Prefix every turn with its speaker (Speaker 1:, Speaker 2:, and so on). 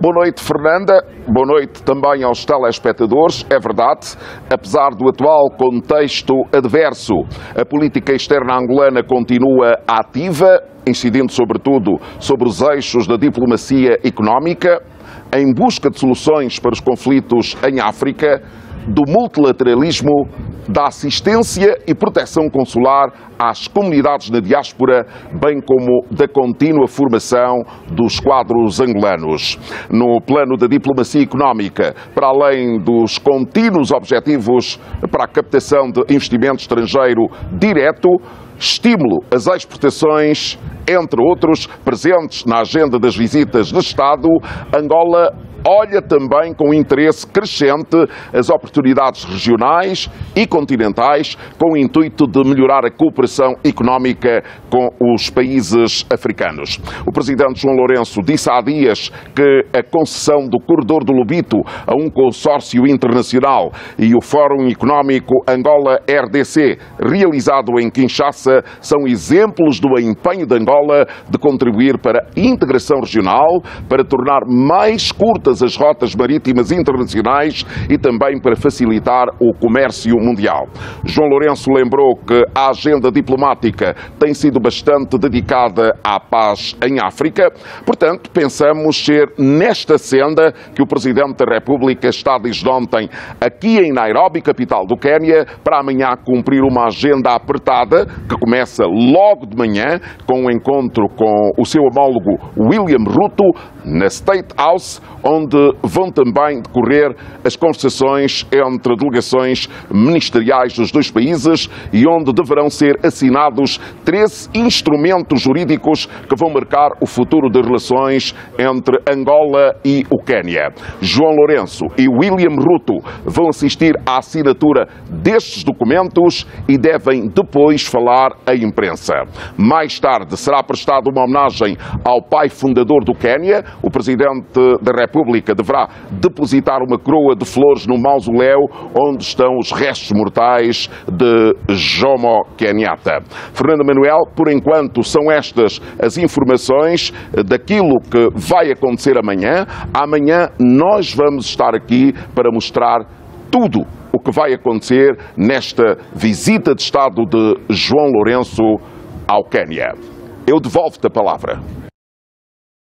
Speaker 1: Boa noite, Fernanda. Boa noite também aos telespectadores. É verdade, apesar do atual contexto adverso, a política externa angolana continua ativa, incidindo sobretudo sobre os eixos da diplomacia económica, em busca de soluções para os conflitos em África, do multilateralismo, da assistência e proteção consular às comunidades na diáspora, bem como da contínua formação dos quadros angolanos. No plano da diplomacia económica, para além dos contínuos objetivos para a captação de investimento estrangeiro direto, estímulo às exportações, entre outros, presentes na agenda das visitas de Estado, Angola olha também com interesse crescente as oportunidades regionais e continentais com o intuito de melhorar a cooperação económica com os países africanos. O presidente João Lourenço disse há dias que a concessão do corredor do Lobito a um consórcio internacional e o Fórum Económico Angola-RDC, realizado em Kinshasa, são exemplos do empenho de Angola de contribuir para a integração regional, para tornar mais curta todas as rotas marítimas internacionais e também para facilitar o comércio mundial. João Lourenço lembrou que a agenda diplomática tem sido bastante dedicada à paz em África, portanto, pensamos ser nesta senda que o Presidente da República está desde ontem aqui em Nairobi, capital do Quênia, para amanhã cumprir uma agenda apertada que começa logo de manhã com o um encontro com o seu homólogo William Ruto na State House, onde vão também decorrer as conversações entre delegações ministeriais dos dois países e onde deverão ser assinados 13 instrumentos jurídicos que vão marcar o futuro das relações entre Angola e o Quênia. João Lourenço e William Ruto vão assistir à assinatura destes documentos e devem depois falar à imprensa. Mais tarde será prestada uma homenagem ao pai fundador do Quênia, o Presidente da República deverá depositar uma coroa de flores no mausoléu onde estão os restos mortais de Jomo Kenyatta. Fernando Manuel, por enquanto, são estas as informações daquilo que vai acontecer amanhã. Amanhã nós vamos estar aqui para mostrar tudo o que vai acontecer nesta visita de Estado de João Lourenço ao Quênia. Eu devolvo-te a palavra.